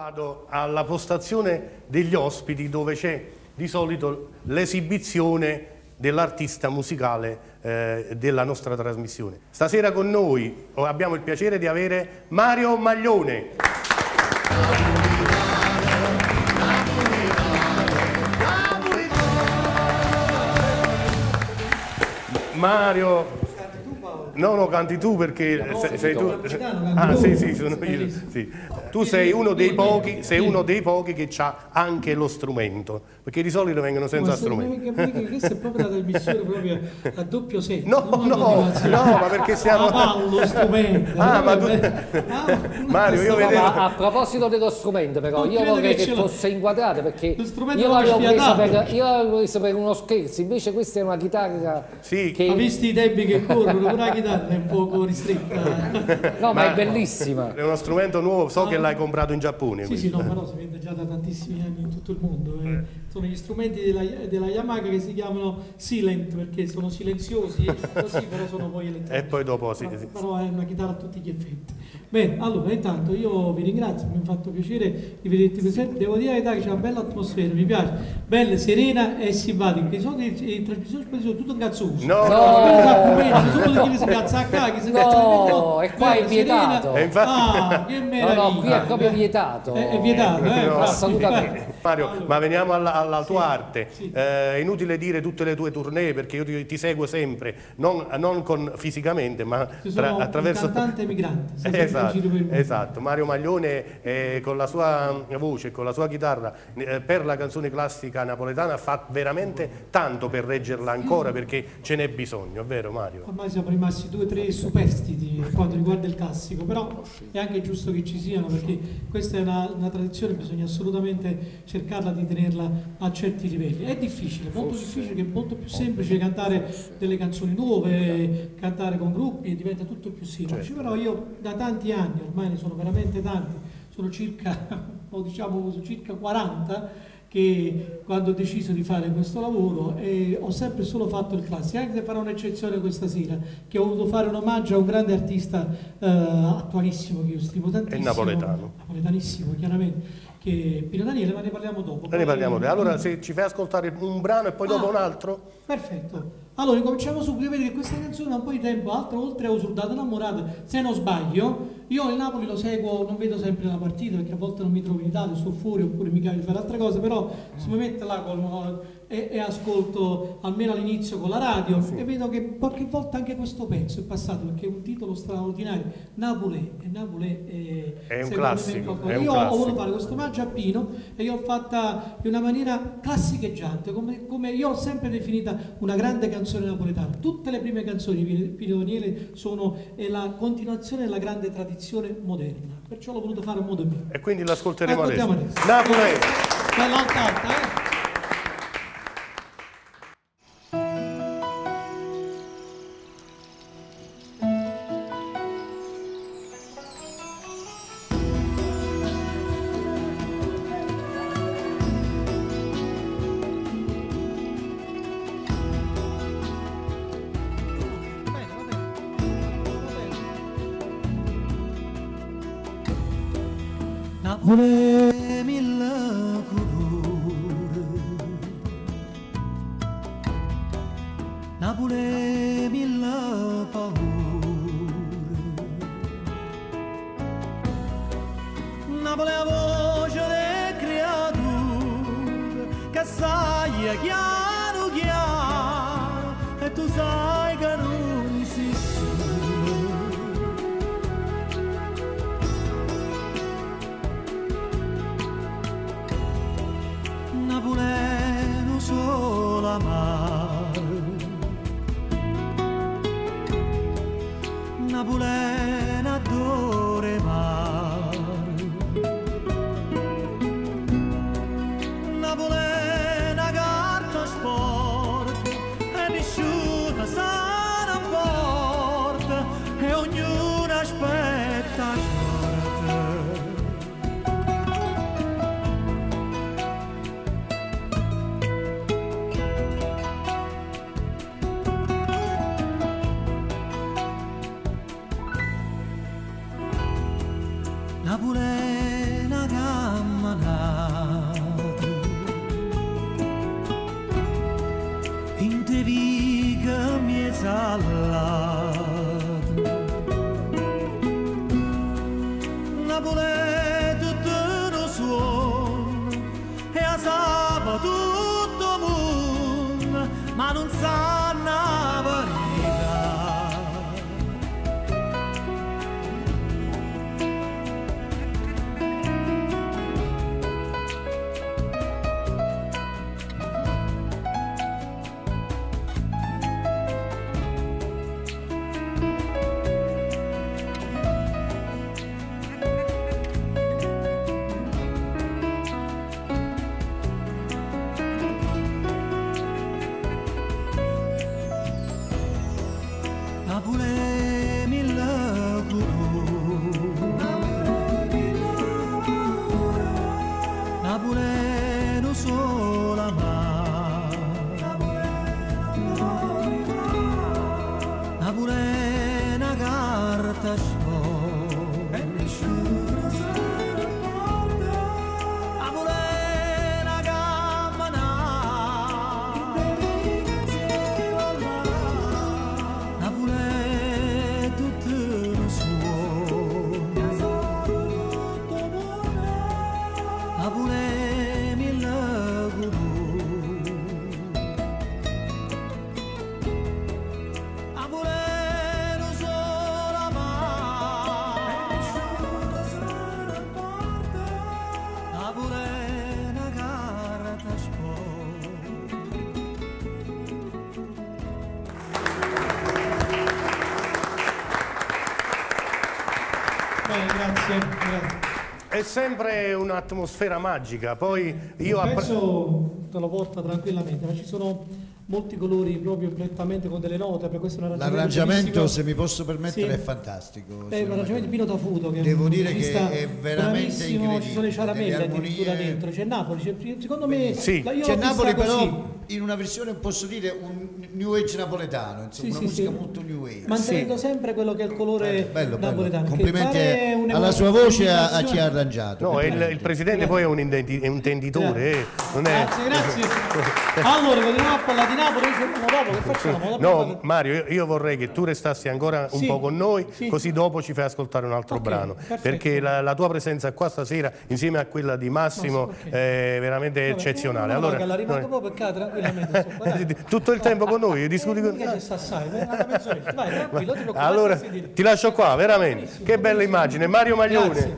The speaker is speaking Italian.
vado alla postazione degli ospiti dove c'è di solito l'esibizione dell'artista musicale eh, della nostra trasmissione. Stasera con noi abbiamo il piacere di avere Mario Maglione. Mario No, no, canti tu perché no, sei, sei tu. Ah, sì, sì, sono io. Sì. Tu sei uno dei pochi, sei uno dei pochi che ha anche lo strumento, perché di solito vengono senza strumento. Questa è proprio la trasmissione proprio a doppio senso. No, no, no, ma perché siamo Ah, lo strumento. Ah, ma tu ah, Mario, io vedevo a proposito dello strumento, però, io vorrei che, che fosse inquadrato perché io l'avevo presa per, io l'avevo presa per uno scherzo, invece questa è una chitarra sì. che... Ma visti i tempi che corrono, la chitarra è un po' ristretta. No, ma, ma, è bellissima. È uno strumento nuovo, so ah, che l'hai comprato in Giappone. Sì, quindi. sì, no, però si vende già da tantissimi anni in tutto il mondo. Eh. eh. Sono gli strumenti della, della, Yamaha che si chiamano silent perché sono silenziosi, così però sono poi elettronici. E poi dopo sì, però, sì. però è una chitarra a tutti gli effetti. Bene, allora intanto io vi ringrazio, mi ha fatto piacere di vederti presente. Devo dire che c'è una bella atmosfera, mi piace, bella, serena e simpatica. Perché sono in trasmissione sono tutto cazzoso. No, no, no. sono chi si cazza a cacca, chi si cazza No, e qua è vietato. E infatti... Ah, che meraviglia. No, no, qui è proprio vietato. È, è vietato, eh, no, assolutamente. Mario, allora, ma veniamo alla, alla tua sì, arte. Sì. Eh, è inutile dire tutte le tue tournée perché io ti, ti seguo sempre, non, non con, fisicamente, ma tra, attraverso... Un cantante emigrante. esatto, esatto, Mario Maglione eh, con la sua voce, con la sua chitarra, eh, per la canzone classica napoletana fa veramente tanto per reggerla ancora perché ce n'è bisogno, vero Mario? Ormai siamo rimasti due o tre superstiti per quanto riguarda il classico, però è anche giusto che ci siano perché questa è una, una tradizione, bisogna assolutamente cercarla di tenerla a certi livelli. È difficile, molto difficile, che è molto più semplice cantare delle canzoni nuove, cantare con gruppi, diventa tutto più semplice. Certo. Però io da tanti anni, ormai ne sono veramente tanti, sono circa, diciamo circa 40, che quando ho deciso di fare questo lavoro eh, ho sempre solo fatto il classico, anche se farò un'eccezione questa sera, che ho voluto fare un omaggio a un grande artista eh, attualissimo che io stimo tantissimo. È napoletano. Napoletanissimo, chiaramente che Pino Daniele, ma ne parliamo dopo. Ne parliamo dopo. Allora se ci fai ascoltare un brano e poi ah, dopo un altro. Perfetto. Allora cominciamo subito, vedi che questa canzone da un po' di tempo, altro oltre a Usurdato Innamorato, se non sbaglio, io il Napoli lo seguo, non vedo sempre la partita perché a volte non mi trovo in Italia, sto fuori oppure mi capita di fare altre cose, però se mi mette là con e, e, ascolto almeno all'inizio con la radio sì. e vedo che qualche volta anche questo pezzo è passato perché è un titolo straordinario Napoli e Napoli è, è un classico è un io classico. ho voluto fare questo omaggio a Pino e io ho fatta in una maniera classicheggiante come, come io ho sempre definita una grande canzone napoletana. Tutte le prime canzoni di Pino Daniele sono la continuazione della grande tradizione moderna. Perciò l'ho voluto fare a modo mio. E quindi l'ascolteremo adesso. adesso. Napoli bella eh Colore Napoli la paura Napoli la voce del creatore Che sai chiaro chiaro E tu sai amar. tutto moon, ma non sai grazie, grazie. È sempre un'atmosfera magica, poi io... Penso te lo porta tranquillamente, ma ci sono molti colori proprio prettamente con delle note per questo l'arrangiamento se mi posso permettere sì. è fantastico è un arrangiamento di Pino Tafuto che devo dire che è veramente incredibile ci sono le ciaramelle addirittura dentro c'è Napoli c'è, secondo me sì. c'è Napoli però in una versione posso dire un new age napoletano insomma sì, una musica molto new age. Mantenendo sempre quello che è il colore eh, bello, napoletano bello. complimenti alla sua voce a, a chi ha arrangiato. No, il, il, presidente poi è un, intenditore eh. non è... grazie grazie. Allora continuiamo a parlare Napoli, dopo, che facciamo? No, Mario, io, vorrei che tu restassi ancora un sì, po' con noi, sì. così dopo ci fai ascoltare un altro okay, brano. Perfetto. Perché la, la, tua presenza qua stasera, insieme a quella di Massimo, Massimo okay. è veramente Vabbè, eccezionale. Allora, allora noi... proprio perché tranquillamente. Tutto il tempo con noi, discuti con noi. Vai, tranquillo, allora, ti lascio qua, veramente. Che bella immagine. Mario Maglione.